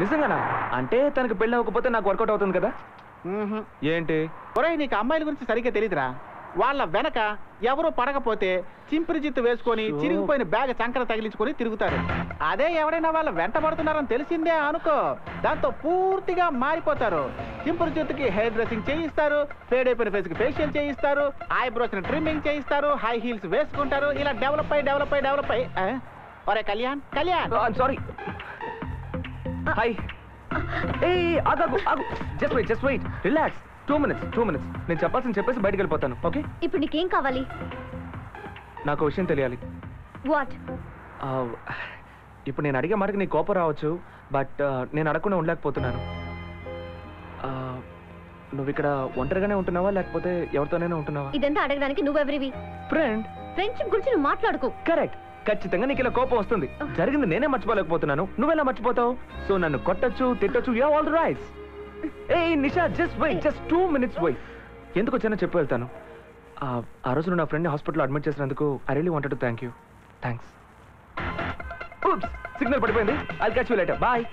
నిజంగానా? అంటే తనకు పెళ్ళి అవ్వకపోతే నాకు వర్కౌట్ అవుతుంది కదా. ఏంటి? ఒరేయ్ నీకు అమ్మాయిల గురించి సరిగ్గా తెలియదురా వాళ్ళ వెనక ఎవరు పడకపోతే చింపిరి జిత్తు వేసుకొని చిరిగిపోయిన బ్యాగ్ చంకర తగిలించుకొని తిరుగుతారు. అదే ఎవరైనా వాళ్ళ వెంట పడుతున్నారని తెలిసిందే అనుకో దాంతో పూర్తిగా మారిపోతారు. చింపురు జిత్తుకి హెయిర్ డ్రెస్సింగ్ చేయిస్తారు ఫేడ్ అయిపోయిన ఫేస్కి ఫేషియల్ చేయిస్తారు ఐబ్రోస్ని ట్రిమ్మింగ్ చేయిస్తారు హై హీల్స్ వేసుకుంటారు ఇలా డెవలప్ అయ్యి డెవలప్ అయ్యి డెవలప్ అయ్యి ఆ? ఒరే కళ్యాణ్ కళ్యాణ్. సారీ హాయ్ ఏ ఆగాగు ఆగు. Just wait just wait relax two minutes two minutes నేను చెప్పాల్సింది చెప్పేసి బయటికి వెళ్ళిపోతాను ఓకే ఇప్పుడు నీకేం కావాలి? నాకు విషయం తెలియాలి. వాట్ ఆ, ఇప్పుడు నేను అడిగే మాటకి నీ కోపం రావచ్చు బట్ నేను అడగకుండా ఉండలేకపోతున్నాను. ఆ, నువ్వు ఇక్కడ ఒంటరిగానే ఉంటున్నావా లేకపోతే ఎవరితోనైనా ఉంటున్నావా? ఇదంతా అడగడానికి నువ్వెవరివి? ఫ్రెండ్ ఫ్రెండ్షిప్ గురించి నువ్వు మాట్లాడుకో. కరెక్ట్ ఖచ్చితంగా నీకు ఇలా కోపం వస్తుంది? జరిగింది నేనే మర్చిపోలేకపోతున్నాను. నువ్వెలా మర్చిపోతావు? సో నన్ను కొట్టచ్చు తిట్టచ్చు you all rights A Nisha just why just two minutes why ఎందుకు వచ్చానో చెప్పి వెళ్తాను. ఆ, ఆ రోజు నువ్వు నా ఫ్రెండ్ని హాస్పిటల్లో అడ్మిట్ చేసినందుకు I really wanted to thank you thanks signal పడిపోయింది. I catch you later bye